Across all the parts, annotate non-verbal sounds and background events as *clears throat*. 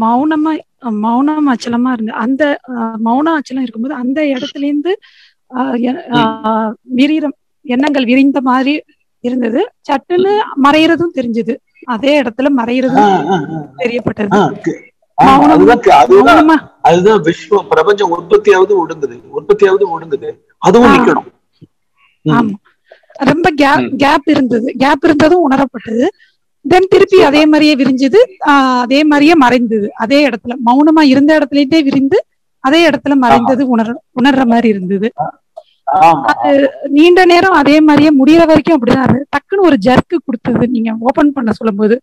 மௌனமா மௌனம் அச்சலமா இருந்து அந்த மௌன அச்சலம் இருக்கும்போது அந்த இடத்துல இருந்து விரிகிற எண்ணங்கள் விரிந்த மாதிரி இருந்தது. சட்டுன்னு மறையறதும் தெரிஞ்சது. அதே இடத்துல மறையறதும். தெரியப்பட்டது. அதுதான் விஸ்வம் பிரபஞ்சம் உற்பத்தியாவது ஒடுங்குது உற்பத்தியாவது ஒடுங்குது அதுவும். நிக்கணும். ரொம்ப கேப். கேப் இருந்தது. கேப் இருந்ததும் உணரப்பட்டது. தென் திருப்பி அதே மாதிரியே விரிஞ்சது. அதே மாதிரியே மறைந்தது. அதே இடத்துல மௌனமா இருந்த இடத்துலயே விரிந்து அதே இடத்துல மறைந்தது உணர் உணர்ற மாதிரி இருந்தது. ஆமா. நீண்ட நேரம் அதே மாதிரியே முடியற வரைக்கும் அப்படிதான் இருந்தது. டக்குன்னு ஒரு ஜர்க்கு கொடுத்தது. நீங்க ஓபன் பண்ண சொல்லும்போது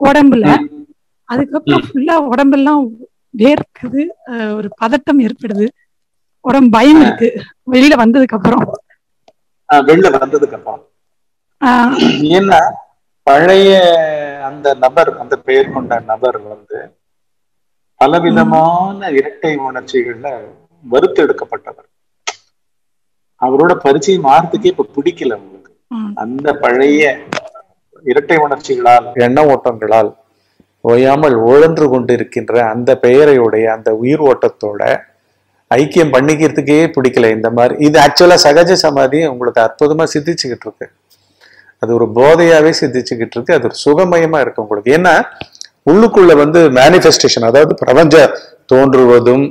உடம்புல. ம். அதுக்கப்புறம் ஃபுல்லா உடம்பெல்லாம் வேர்க்குது. ஒரு பதட்டம் ஏற்படுது. உடம்பு பயம் இருக்கு. வெளியில வந்ததுக்கு அப்புறம் ஆ, வெளில வந்ததுக்கு அப்புறம் பழைய அந்த நபர் அந்த பெயர் கொண்ட நபர் வந்து பலவிதமான இரட்டை உணர்ச்சிகள்ல எடுக்கப்பட்டவர் அவரோட பரிச்சயம் ஆறதுக்கே இப்ப பிடிக்கல உங்களுக்கு உம் அந்த பழைய இரட்டை உணர்ச்சிகளால் எண்ண ஓட்டங்களால் ஓயாமல் உழன்று கொண்டிருக்கின்ற அந்த பெயரையுடைய அந்த உயிர் ஓட்டத்தோட ஐக்கியம் பண்ணிக்கிறதுக்கே பிடிக்கல இந்த மாதிரி. இது ஆக்சுவலா சகஜ சமாதி உங்களுக்கு அற்புதமா சித்திச்சுக்கிட்டு இருக்கு. அது ஒரு போதையாவே சிந்திச்சுக்கிட்டு இருக்கு அது ஒரு சுகமயமா இருக்கு உங்களுக்கு ஏன்னா உள்ளுக்குள்ள வந்து மேனிஃபெஸ்டேஷன் அதாவது பிரபஞ்ச தோன்றுவதும்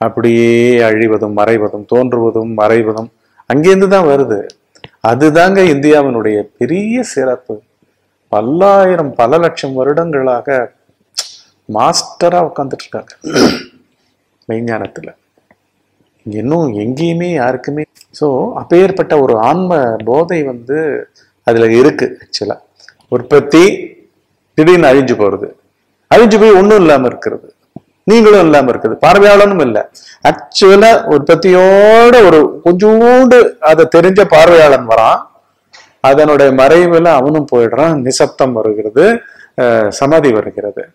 அப்படியே அழிவதும் மறைவதும் தோன்றுவதும் மறைவதும் அங்கேருந்து தான் வருது. அதுதாங்க இந்தியாவினுடைய பெரிய சிறப்பு. பல்லாயிரம் பல லட்சம் வருடங்களாக மாஸ்டரா உட்காந்துட்டு இருக்காங்க மெய்ஞானத்துல இன்னும் எங்கேயுமே யாருக்குமே. ஸோ அப்பேற்பட்ட ஒரு ஆன்ம போதை வந்து அதுல இருக்கு ஆக்சுவலா உற்பத்தி திடீர்னு அழிஞ்சு போறது. அழிஞ்சு போய் ஒண்ணும் இல்லாம இருக்கிறது. நீங்களும் இல்லாம இருக்குது பார்வையாளனும் இல்லை. ஆக்சுவலா உற்பத்தியோட ஒரு கொஞ்சோண்டு அதை தெரிஞ்ச பார்வையாளன் வரான். அதனுடைய மறைவில் அவனும் போயிடுறான். நிசப்தம் வருகிறது. அஹ் சமாதி வருகிறது.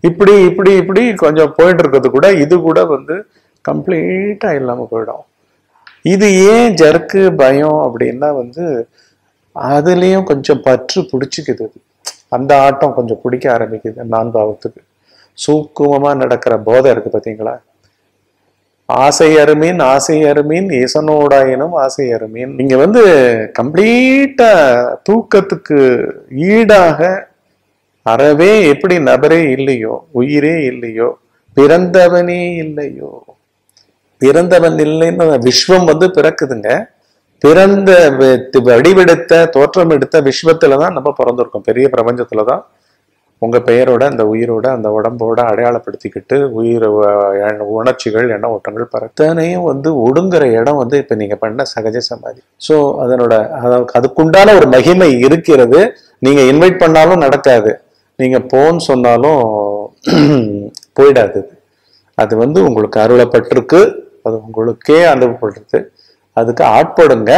இப்படி இப்படி இப்படி கொஞ்சம் போயிட்டு இருக்கிறது கூட இது கூட வந்து கம்ப்ளீட்டா இல்லாம போயிடும். இது ஏன் ஜர்க்கு பயம் அப்படின்னா வந்து அதுலேயும் கொஞ்சம் பற்று பிடிச்சிக்குது. அந்த ஆட்டம் கொஞ்சம் பிடிக்க ஆரம்பிக்குது நான் பாவத்துக்கு நடக்கிற போதை இருக்கு பார்த்தீங்களா ஆசை அருமீன் ஆசை அருமீன் இசனோடாயினும் ஆசை அருமீன். நீங்க வந்து கம்ப்ளீட்டா தூக்கத்துக்கு ஈடாக அறவே எப்படி நபரே இல்லையோ உயிரே இல்லையோ பிறந்தவனே இல்லையோ பிறந்தவன் இல்லைன்னு விஸ்வம் வந்து பிறக்குதுங்க. பிறந்த வெ- வடிவெடுத்த தோற்றம் எடுத்த விஸ்வத்துல தான் நம்ம பிறந்திருக்கோம். பெரிய பிரபஞ்சத்துல தான் உங்க பெயரோட அந்த உயிரோட அந்த உடம்போட அடையாளப்படுத்திக்கிட்டு உயிர் உணர்ச்சிகள் எண்ண ஓட்டங்கள் பரத்தனையும் வந்து ஒடுங்குற இடம் வந்து இப்ப நீங்க பண்ண சகஜ சமாதி. ஸோ அதனோட அதாவது அதுக்குண்டான ஒரு மகிமை இருக்கிறது. நீங்க இன்வைட் பண்ணாலும் நடக்காது. நீங்க போன்னு சொன்னாலும் போயிடாது. அது. அது வந்து உங்களுக்கு அருளப்பட்டிருக்கு. அது உங்களுக்கே அனுபவப்படுறது அதுக்கு ஆட்படுங்க.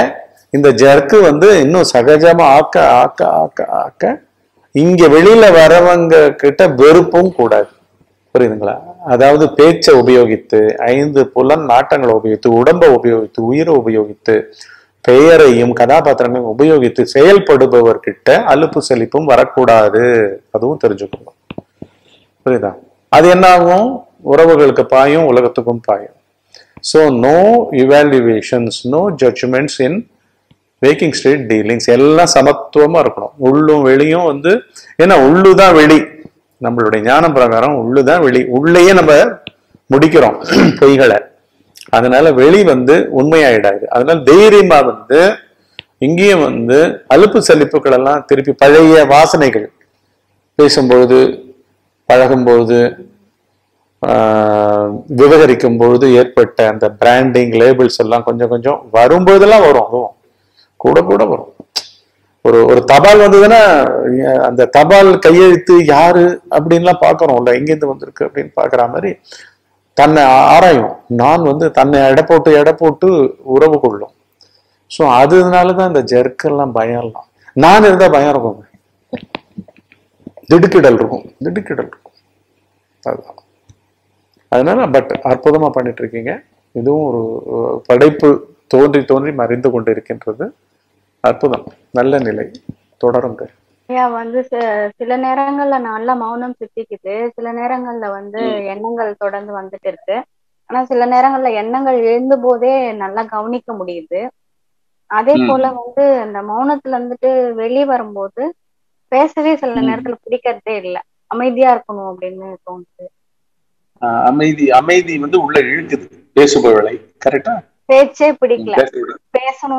இந்த ஜர்க்கு வந்து இன்னும் சகஜமா ஆக்க ஆக்க ஆக்க ஆக்க. இங்க வெளியில வரவங்க கிட்ட வெறுப்பும் கூடாது. புரியுதுங்களா? அதாவது பேச்சை உபயோகித்து ஐந்து புலன் நாட்டங்களை உபயோகித்து உடம்பை உபயோகித்து உயிரை உபயோகித்து பெயரையும் கதாபாத்திரங்களையும் உபயோகித்து செயல்படுபவர்கிட்ட அலுப்பு செழிப்பும் வரக்கூடாது. அதுவும் தெரிஞ்சுக்கணும். புரியுதா? அது என்ன ஆகும் உறவுகளுக்கு பாயும் உலகத்துக்கும் பாயும். So no evaluations, no judgements in waking state dealings எல்லாம் சமத்துவமாக இருக்கணும். உள்ளும் வெளியும் வந்து ஏன்னா உள்ளுதான் வெளி. நம்மளுடைய ஞானம் பிரகாரம் உள்ளுதான் வெளி. உள்ளேயே நம்ம முடிக்கிறோம் *clears throat* பொய்களை. அதனால வெளி வந்து உண்மையாயிடாது. அதனால தைரியமா வந்து இங்கேயும் வந்து அலுப்பு சலிப்புகள் எல்லாம் திருப்பி பழைய வாசனைகள். பேசும்பொழுது பழகும்போது ஆஹ், விவகரிக்கும் பொழுது ஏற்பட்ட அந்த பிராண்டிங் லேபிள்ஸ் எல்லாம் கொஞ்சம் கொஞ்சம் வரும்போதெல்லாம் வரும். அதுவும் கூட கூட வரும். ஒரு ஒரு தபால் வந்ததுன்னா அந்த தபால் கையெழுத்து யாரு அப்படின்லாம் பார்க்கறோம்ல எங்கேருந்து வந்திருக்கு அப்படின்னு பார்க்குற மாதிரி தன்னை ஆராயும். நான் வந்து தன்னை எடை போட்டு எடை போட்டு உறவு கொள்ளும். ஸோ அதனால தான் இந்த ஜெர்க்கெல்லாம் பயம்லாம் நான் இருந்தால் பயம் இருக்கும். திடுக்கிடல் இருக்கும். திடுக்கிடல் இருக்கும். அதுதான். அதனால பட் அற்புதமா பண்ணிட்டு இருக்கீங்க இதுவும் ஒரு படைப்பு தோன்றி தோன்றி மறைந்து கொண்டு இருக்கின்றது அற்புதம். நல்ல நிலை. தொடருங்க ஐயா வந்து சில நேரங்கள்ல நல்ல மௌனம் சித்திக்குது. சில நேரங்கள்ல வந்து. எண்ணங்கள் தொடர்ந்து வந்துட்டு இருக்கு ஆனா சில நேரங்கள்ல எண்ணங்கள் எழுந்த போதே நல்லா கவனிக்க முடியுது. அதே. போல வந்து அந்த மௌனத்துல இருந்துட்டு வெளியே வரும்போது பேசவே சில. நேரத்துல பிடிக்கிறதே இல்ல. அமைதியா இருக்கணும் அப்படின்னு தோணுது. அமைதி அமைதி வந்து உள்ள இழுக்குது. பேசுபவளை. கரெக்டா பேச்சே பிடிக்கல.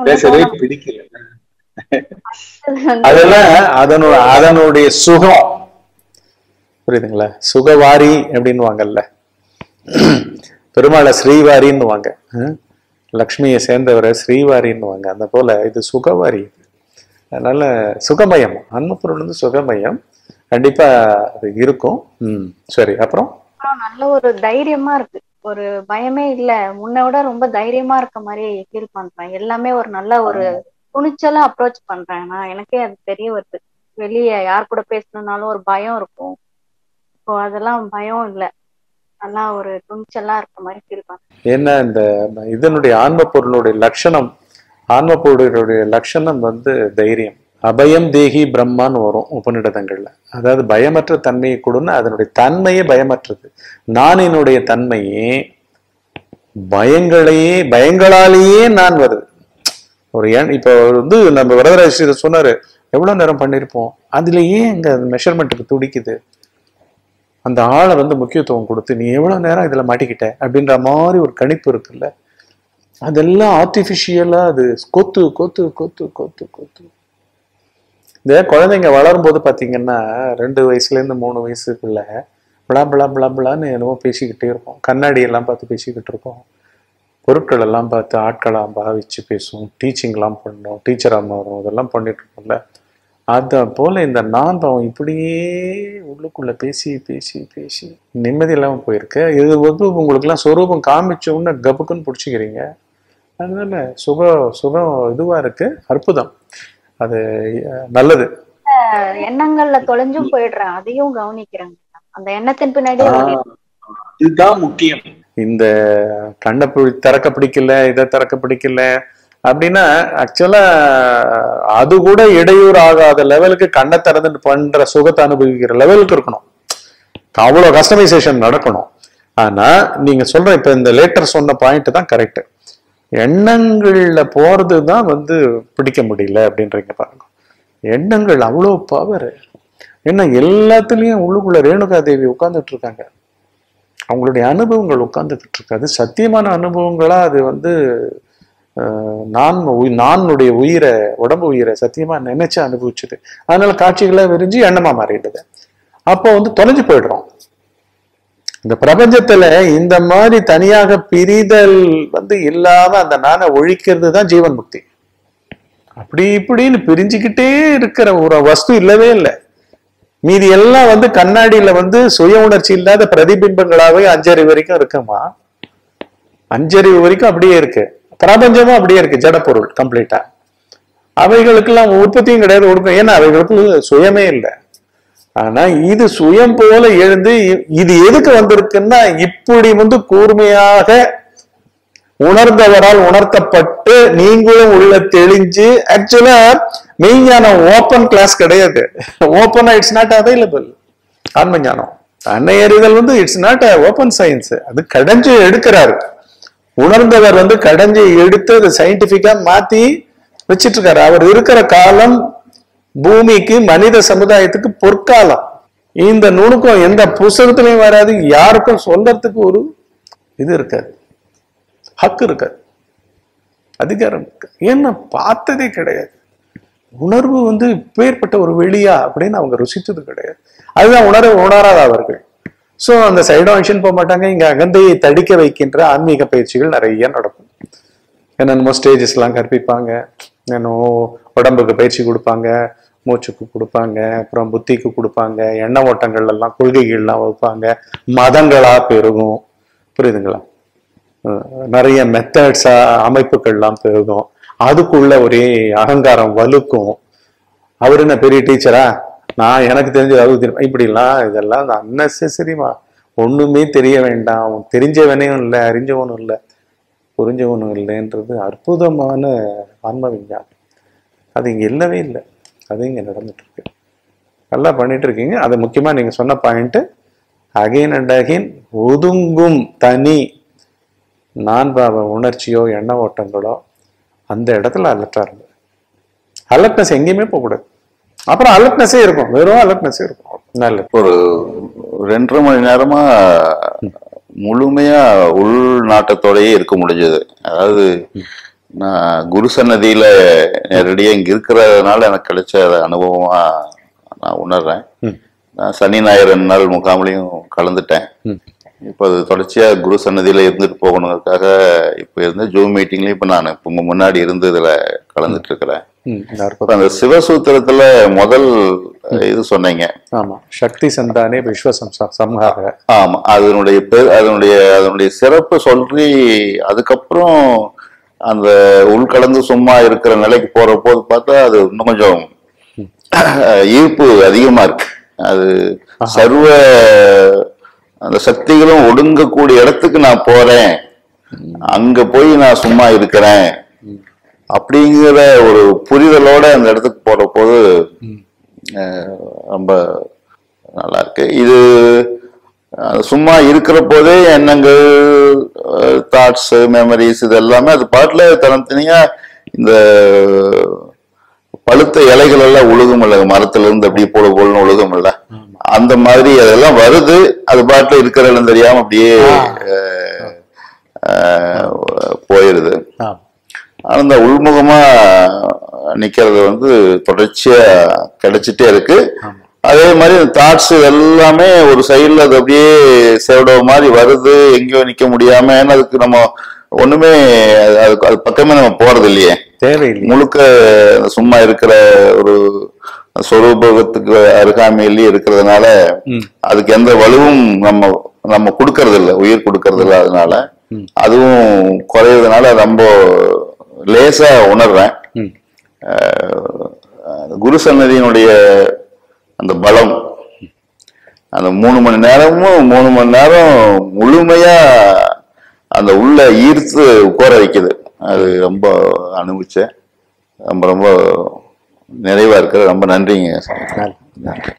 பேசவே பிடிக்கல. *laughs* அதெல்லாம் அதனோட அதனுடைய சுகம். புரியுதுங்களா? சுகவாரி அப்படின்னுவாங்கல்ல. பெருமாளை ஸ்ரீவாரின்னுவாங்க? லக்ஷ்மியை சேர்ந்தவரை ஸ்ரீவாரின்னுவாங்க. அந்த போல இது சுகவாரி. அதனால சுகமயம். அன்னப்பொருள் வந்து சுகமயம். கண்டிப்பா அது இருக்கும். ம் சரி. அப்புறம்? அப்புறம் நல்ல ஒரு தைரியமா இருக்கு. ஒரு பயமே இல்ல. முன்ன விட ரொம்ப தைரியமா இருக்க மாதிரி ஃபீல் பண்றேன். எல்லாமே ஒரு நல்ல ஒரு துணிச்சலா அப்ரோச் பண்றேன். நான் எனக்கே அது தெரிய வருது. வெளியே யார் கூட பேசணும்னாலும் ஒரு பயம் இருக்கும். இப்போ அதெல்லாம் பயம் இல்ல. நல்லா ஒரு துணிச்சலா இருக்க மாதிரி ஃபீல் பண்றேன். ஏன்னா இந்த இதனுடைய ஆன்ம பொருளுடைய லட்சணம் ஆன்ம பொருளுடைய லட்சணம் வந்து தைரியம். அபயம் தேகி பிரம்மான்னு வரும் உபநிடதங்கள்ல. அதாவது பயமற்ற தன்மையை கொடுன்னு அதனுடைய தன்மையே பயமற்றது. நானினுடைய தன்மையே பயங்களையே பயங்களாலேயே நான் வருது. ஒரு ஏன் இப்போ வந்து நம்ம வரதராஜ் இதை சொன்னாரு எவ்வளோ நேரம் பண்ணியிருப்போம்? அதுலேயே ஏன் அந்த மெஷர்மெண்ட்டுக்கு துடிக்குது. அந்த ஆளை வந்து முக்கியத்துவம் கொடுத்து நீ எவ்வளோ நேரம் இதில் மாட்டிக்கிட்ட? அப்படின்ற மாதிரி ஒரு கணிப்பு இருக்குல்ல. அதெல்லாம் ஆர்டிஃபிஷியலாக அது கொத்து கொத்து கொத்து கொத்து கொத்து. இந்த குழந்தைங்க வளரும் போது பார்த்தீங்கன்னா ரெண்டு வயசுலேருந்து மூணு வயசுக்குள்ள பிளா பிளா பிளா பிளான்னு என்னவோ பேசிக்கிட்டே இருப்போம். கண்ணாடி எல்லாம் பார்த்து பேசிக்கிட்டு இருக்கோம் பொருட்கள் எல்லாம் பார்த்து ஆட்களாக பாவிச்சு பேசுவோம். டீச்சிங்லாம் பண்ணோம். டீச்சராக மாறும் இதெல்லாம் பண்ணிட்டு இருக்கோம்ல அதை போல் இந்த நாந்தம் இப்படியே உள்ளுக்குள்ளே பேசி பேசி பேசி நிம்மதி இல்லாமல் போயிருக்கு. இது வந்து உங்களுக்குலாம் சொரூபம் காமிச்ச கபுக்குன்னு பிடிச்சிக்கிறீங்க. அதனால சுக சுகம் இதுவாக இருக்குது அற்புதம். அது நல்லது. எண்ணங்கள்ல தொலைஞ்சும் போயிடுறேன். அதையும் கவனிக்கிறேங்க அந்த எண்ணத்தின். ஆஹ் இதுதான் முக்கியம். இந்த கண்ணை திறக்க பிடிக்கல இதை திறக்க பிடிக்கல அப்படின்னா ஆக்சுவலா அது கூட இடையூறு ஆகாத லெவலுக்கு கண்ணை திறந்து பண்ற சுகத்தை அனுபவிக்கிற லெவலுக்கு இருக்கணும். அவ்வளவு கஸ்டமைசேஷன் நடக்கணும். ஆனா நீங்க சொல்ற இப்ப இந்த லேட்டர் சொன்ன பாயிண்ட் தான் கரெக்ட் எண்ணங்களில் போகிறது தான் வந்து பிடிக்க முடியல அப்படின்றீங்க பாருங்க. எண்ணங்கள் அவ்வளோ பவர் என்ன எல்லாத்துலேயும் உள்ளுக்குள்ள ரேணுகா தேவி உட்கார்ந்துட்டு இருக்காங்க. அவங்களுடைய அனுபவங்கள் உட்காந்துக்கிட்டு இருக்காது சத்தியமான அனுபவங்களாக அது வந்து நான் உயி- நானுடைய உயிரை உடம்பு உயிரை சத்தியமாக நினைச்சு அனுபவிச்சது. அதனால காட்சிகளாக விரிஞ்சு எண்ணமாக மாறிடுது. அப்போ வந்து தொலைஞ்சு போயிடுறோம். இந்த பிரபஞ்சத்துல இந்த மாதிரி தனியாக பிரிதல் வந்து இல்லாம அந்த நானை ஒழிக்கிறது தான் ஜீவன் முக்தி அப்படி இப்படின்னு பிரிஞ்சுக்கிட்டே இருக்கிற ஒரு வஸ்து இல்லவே இல்லை. மீதி எல்லாம் வந்து கண்ணாடியில வந்து சுய உணர்ச்சி இல்லாத பிரதிபிம்பங்களாகவே அஞ்சறிவு வரைக்கும் இருக்குமா? அஞ்சறிவு வரைக்கும் அப்படியே இருக்கு. பிரபஞ்சமும் அப்படியே இருக்கு ஜடப்பொருள் கம்ப்ளீட்டா அவைகளுக்கெல்லாம் உற்பத்தியும் கிடையாது ஒடுக்கம். ஏன்னா அவைகளுக்கு சுயமே இல்லை. ஆனா இது சுயம் போல எழுந்து இது எதுக்கு வந்திருக்குன்னா இப்படி வந்து கூர்மையாக உணர்ந்தவரால் உணர்த்தப்பட்டு நீங்களும் உள்ள தெளிஞ்சு ஆக்சுவலா மெய்ஞானம் ஓப்பன் கிளாஸ் கிடையாது. ஓப்பனா இட்ஸ் நாட் அவைலபிள் ஆன்ம ஞானம். அன்னை அறிதல் வந்து இட்ஸ் நாட் ஓப்பன் சயின்ஸ் அது கடைஞ்சு எடுக்கிறாரு. உணர்ந்தவர் வந்து கடைஞ்சு எடுத்து அதை சயின்டிபிக்கா மாத்தி வச்சிட்டு இருக்காரு அவர் இருக்கிற காலம் பூமிக்கு மனித சமுதாயத்துக்கு பொற்காலம். இந்த நுணுக்கம் எந்த புஸ்தகத்திலையும் வராது யாருக்கும் சொல்றதுக்கு ஒரு இது இருக்காது. ஹக்கு இருக்காது. அதிகாரம் இருக்கு. ஏன்னா பார்த்ததே கிடையாது. உணர்வு வந்து இப்பேற்பட்ட ஒரு வெளியா அப்படின்னு அவங்க ருசித்தது கிடையாது. அதுதான் உணர உணராத அவர்கள் ஸோ அந்த சைடான்ஷன் போக மாட்டாங்க. இங்கே அகந்தையை தடிக்க வைக்கின்ற ஆன்மீக பயிற்சிகள் நிறைய நடக்கும். என்னென்னமோ ஸ்டேஜஸ்லாம் கற்பிப்பாங்க. என்னோ உடம்புக்கு பயிற்சி கொடுப்பாங்க. மூச்சுக்கு கொடுப்பாங்க அப்புறம் புத்திக்கு கொடுப்பாங்க எண்ண ஓட்டங்கள் எல்லாம் கொள்கைகள்லாம் வைப்பாங்க மதங்களா பெருகும். புரியுதுங்களா? நிறைய மெத்தட்ஸா அமைப்புகள்லாம் பெருகும். அதுக்குள்ள ஒரே அகங்காரம் வலுக்கும். அவர் என்ன பெரிய டீச்சரா நான் எனக்கு தெரிஞ்ச அளவு இப்படிலாம் இதெல்லாம் அன்னெசரிமா ஒண்ணுமே தெரிய வேண்டாம். தெரிஞ்சவனையும் இல்லை அறிஞ்சவனும் இல்லை. புரிஞ்சவனும் இல்லைன்றது அற்புதமான ஆன்ம விஞ்ஞானம். அது இங்கே இல்லவே இல்லை. அது இங்கே நடந்துட்டுருக்கு. நல்லா பண்ணிட்டு இருக்கீங்க அது முக்கியமா நீங்க சொன்ன பாயிண்ட்டு அகைன் அண்ட் அகைன் ஒதுங்கும் தனி நான் பாவ உணர்ச்சியோ எண்ண ஓட்டங்களோ அந்த இடத்துல அலர்ட்டாக இருந்தது அலர்ட்னஸ் எங்கேயுமே போகக்கூடாது. அப்புறம் அலர்ட்னஸே இருக்கும். வெறும் அலர்ட்னஸே இருக்கும். நல்ல ஒரு ரெண்டரை மணி நேரமா முழுமையா உள்நாட்டத்தோடயே இருக்க முடிஞ்சது. அதாவது நான் குரு சன்னதியில நேரடியா இங்க இருக்கிறதுனால எனக்கு கிடைச்ச அனுபவமா நான் உணர்றேன். நான் சனி ஞாயிறு ரெண்டு நாள் முகாம்லையும் கலந்துட்டேன். இப்போ அது தொடர்ச்சியா குரு சன்னதியில இருந்துட்டு போகணுங்கிறதுக்காக இப்போ இருந்த ஜூம் மீட்டிங்லயும் இப்போ நான் இப்போ முன்னாடி இருந்து இதுல கலந்துட்டு இருக்கிறேன். அந்த சிவசூத்திரத்துல முதல் இது சொன்னீங்க. ஆமா. சக்தி சந்தானே விஸ்வ சம்ஹார. ஆமா. அதனுடைய பெரு அதனுடைய அதனுடைய சிறப்பு சொல்லி அதுக்கப்புறம் அந்த உள்கலந்து சும்மா இருக்கிற நிலைக்கு போற போது பார்த்தா அது இன்னும் கொஞ்சம் ஈர்ப்பு அதிகமா இருக்கு. அது சர்வ அந்த சக்திகளும் ஒடுங்கக்கூடிய இடத்துக்கு நான் போறேன். அங்க போய் நான் சும்மா இருக்கிறேன். அப்படிங்கிற ஒரு புரிதலோட அந்த இடத்துக்கு போற போது ரொம்ப நல்லா இருக்கு. இது சும்மா இருக்கிற போதே எண்ணங்கள் தாட்ஸ் மெமரிஸ் இது எல்லாமே அது பாட்டுல தனித்தனியா இந்த பழுத்த இலைகள் எல்லாம் உழுகும் இல்ல மரத்துல இருந்து அப்படியே போல போலன்னு உழுகும் இல்ல அந்த மாதிரி அதெல்லாம் வருது. அது பாட்டுல இருக்கிற இடம் தெரியாம அப்படியே அஹ், அஹ், போயிருது. ஆமா ஆனா இந்த உள்முகமா நிக்கிறது வந்து தொடர்ச்சியா கிடைச்சிட்டே இருக்கு. அதே மாதிரி தாட்ஸ் எல்லாமே ஒரு சைடுல அது அப்படியே சேவடோ மாதிரி வருது எங்கேயோ நிக்க முடியாம ஏன்னா அதுக்கு நம்ம ஒண்ணுமே அது- அதுக்கு அது பக்கமே நம்ம போறது இல்லையே. தேவையில்லை முழுக்க சும்மா இருக்கிற ஒரு சொரூபத்துக்கு அருகாமையிலேயே இருக்கிறதுனால. அதுக்கு எந்த வலுவும் நம்ம நம்ம கொடுக்கறது இல்ல உயிர் கொடுக்கறது இல்ல அதனால. அதுவும் குறையறதுனால ரொம்ப லேசா உணர்றேன். குரு சன்னதியினுடைய அந்த பலம். அந்த மூணு மணி நேரமும் மூணு மணி நேரம் முழுமையா அந்த உள்ள ஈர்த்து உட்கார வைக்குது. அது ரொம்ப அனுபவிச்சேன். ரொம்ப ரொம்ப நிறைவா இருக்கு ரொம்ப நன்றிங்க. நன்றி.